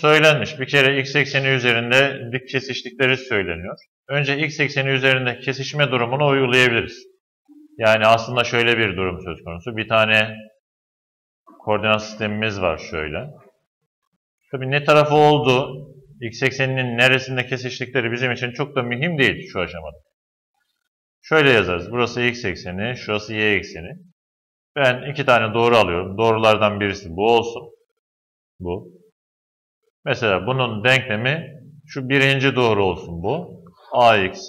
söylenmiş. Bir kere x ekseni üzerinde dik kesiştikleri söyleniyor. Önce x ekseni üzerinde kesişme durumunu uygulayabiliriz. Yani aslında şöyle bir durum söz konusu. Bir tane koordinat sistemimiz var şöyle. Tabii ne tarafı oldu, x ekseninin neresinde kesiştikleri bizim için çok da mühim değil şu aşamada. Şöyle yazarız. Burası x ekseni, şurası y ekseni. Ben iki tane doğru alıyorum. Doğrulardan birisi bu olsun. Bu. Mesela bunun denklemi şu birinci doğru olsun bu. ax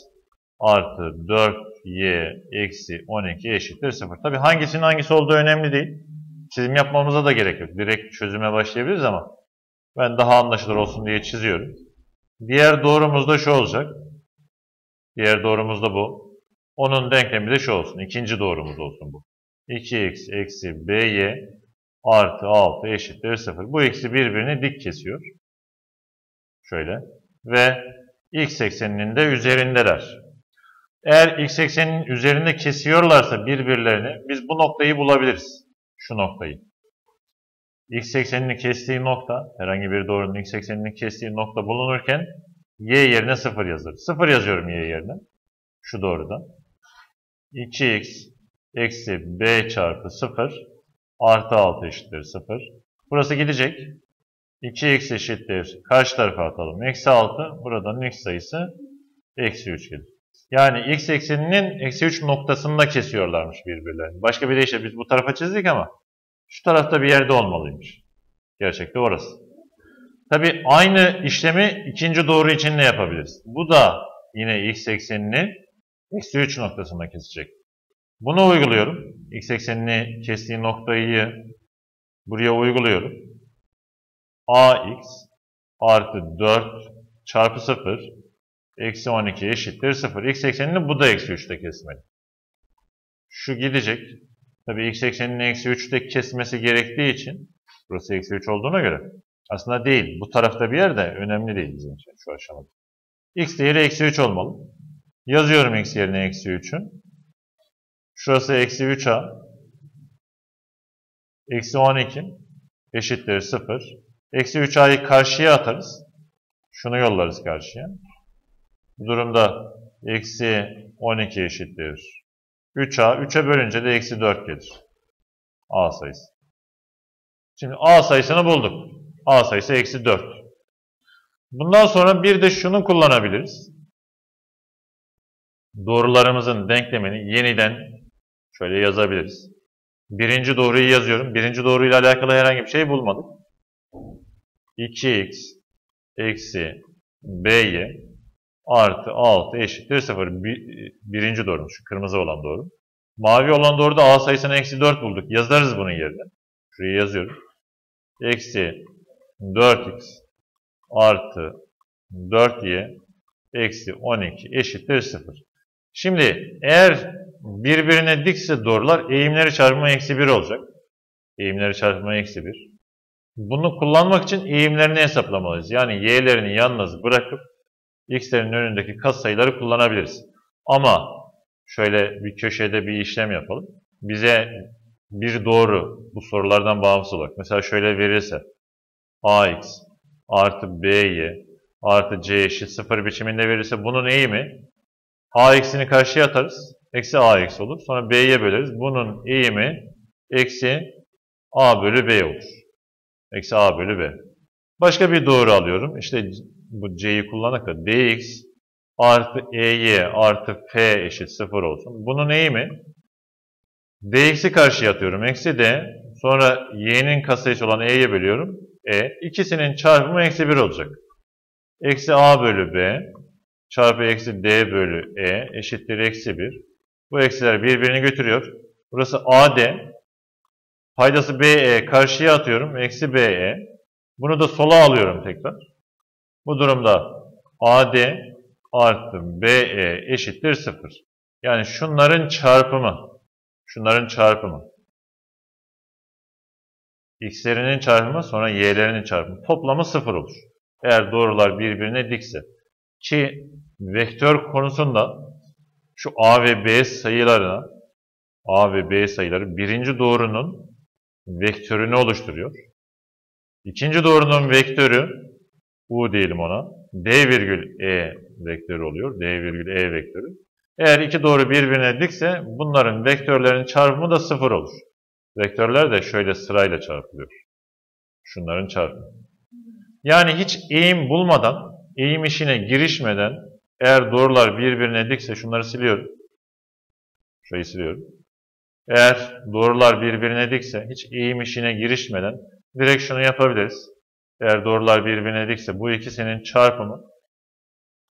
artı 4y eksi 12 eşittir 0. Tabi hangisinin hangisi olduğu önemli değil. Çizim yapmamıza da gerek yok. Direkt çözüme başlayabiliriz ama ben daha anlaşılır olsun diye çiziyorum. Diğer doğrumuz da şu olacak. Diğer doğrumuz da bu. Onun denklemi de şu olsun. İkinci doğrumuz olsun bu. 2x eksi by artı 6 eşittir 0. Bu ikisi birbirini dik kesiyor. Şöyle. Ve x ekseninin de üzerindeler. Eğer x ekseninin üzerinde kesiyorlarsa birbirlerini biz bu noktayı bulabiliriz. Şu noktayı. x eksenini kestiği nokta, herhangi bir doğrunun x eksenini kestiği nokta bulunurken y yerine 0 yazılır. 0 yazıyorum y yerine. Şu doğrudan. 2x eksi b çarpı 0 artı 6 eşittir 0. Burası gidecek. 2x eşittir. Karşı tarafa atalım. Eksi 6. Buradan x sayısı eksi 3 gelir. Yani x ekseninin eksi 3 noktasında kesiyorlarmış birbirlerini. Başka bir deyişle biz bu tarafa çizdik ama şu tarafta bir yerde olmalıymış. Gerçekte orası. Tabi aynı işlemi ikinci doğru için de yapabiliriz. Bu da yine x eksenini eksi 3 noktasında kesecek. Bunu uyguluyorum. X eksenini kestiği noktayı buraya uyguluyorum. Ax artı 4 çarpı 0 eksi 12 eşittir 0. X eksenini bu da eksi 3'te kesmeli. Şu gidecek. Tabii x ekseninin eksi 3'te kesmesi gerektiği için burası eksi 3 olduğuna göre aslında değil. Bu tarafta bir yerde önemli değil bizim için şu aşamada. x değeri eksi 3 olmalı. Yazıyorum x yerine eksi 3'ün. Şurası eksi 3a. Eksi 12 eşittir 0. Eksi 3a'yı karşıya atarız. Şunu yollarız karşıya. Bu durumda eksi 12 eşittir 3a. 3'e bölünce de eksi 4 gelir. a sayısı. Şimdi a sayısını bulduk. a sayısı eksi 4. Bundan sonra bir de şunu kullanabiliriz. Doğrularımızın denklemini yeniden şöyle yazabiliriz. Birinci doğruyu yazıyorum. Birinci doğruyla alakalı herhangi bir şey bulmadık. 2x eksi by artı 6 eşittir 0. Bir, birinci doğru. Şu kırmızı olan doğru. Mavi olan doğruda a sayısını eksi 4 bulduk. Yazarız bunun yerine. Şuraya yazıyorum. Eksi 4x artı 4y eksi 12 eşittir 0. Şimdi eğer birbirine dikse doğrular eğimleri çarpımı eksi 1 olacak. Eğimleri çarpımı eksi 1. Bunu kullanmak için eğimlerini hesaplamalıyız. Yani y'lerini yalnız bırakıp x'lerin önündeki katsayıları kullanabiliriz. Ama şöyle bir köşede bir işlem yapalım. Bize bir doğru bu sorulardan bağımsız olarak. Mesela şöyle verirse ax artı by artı c eşit 0 biçiminde verirse bunun eğimi a eksini karşıya atarız. Eksi a eksi olur. Sonra b'ye böleriz. Bunun eğimi eksi a bölü b olur. Eksi a bölü b. Başka bir doğru alıyorum. İşte bu c'yi kullanarak da dx artı ey artı f eşit 0 olsun. Bunun eğimi dx'i karşıya atıyorum. Eksi d. Sonra y'nin katsayısı olan e'ye bölüyorum. e. İkisinin çarpımı eksi 1 olacak. Eksi a bölü b çarpı eksi d bölü e eşittir eksi 1. Bu eksiler birbirini götürüyor. Burası AD. Paydası BE karşıya atıyorum. Eksi BE. Bunu da sola alıyorum tekrar. Bu durumda AD artı BE eşittir 0. Yani şunların çarpımı. Şunların çarpımı. X'lerinin çarpımı sonra Y'lerinin çarpımı. Toplamı 0 olur. Eğer doğrular birbirine dikse. Ki vektör konusunda şu A ve B sayılarına A ve B sayıları birinci doğrunun vektörünü oluşturuyor. İkinci doğrunun vektörü U diyelim ona. D virgül E vektörü oluyor. D virgül E vektörü. Eğer iki doğru birbirine dikse bunların vektörlerin çarpımı da sıfır olur. Vektörler de şöyle sırayla çarpılıyor. Şunların çarpımı. Yani hiç eğim bulmadan, eğim işine girişmeden eğer doğrular birbirine dikse şunları siliyorum. Şurayı siliyorum. Eğer doğrular birbirine dikse hiç eğim işine girişmeden direkt şunu yapabiliriz. Eğer doğrular birbirine dikse bu ikisinin çarpımı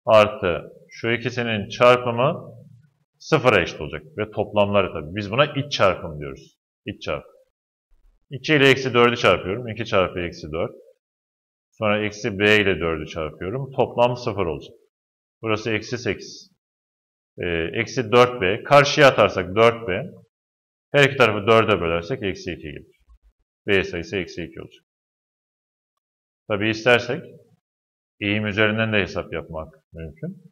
artı şu ikisinin çarpımı sıfıra eşit olacak. Ve toplamları tabii. Biz buna iç çarpım diyoruz. İç çarpım. 2 ile eksi 4'ü çarpıyorum. 2 çarpı eksi 4. Sonra eksi b ile 4'ü çarpıyorum. Toplam 0 olacak. Burası eksi 8. Ee, eksi 4b. Karşıya atarsak 4b. Her iki tarafı 4'e bölersek eksi 2 gelir. b sayısı eksi 2 olacak. Tabi istersek eğim üzerinden de hesap yapmak mümkün.